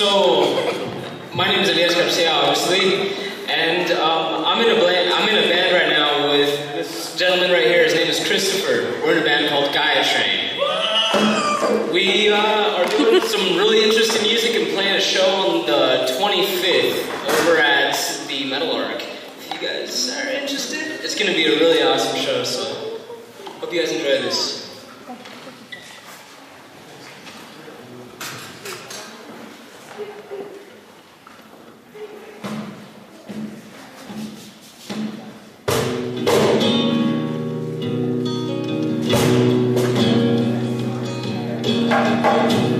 So, my name is Elias Garcia, obviously, and um, I'm in a band. I'm in a band right now with this gentleman right here. His name is Christopher. We're in a band called Gaia Train. We uh, are doing some really interesting music and playing a show on the 25th over at the Metal Arc. If you guys are interested, it's going to be a really awesome show. So, hope you guys enjoy this. Thank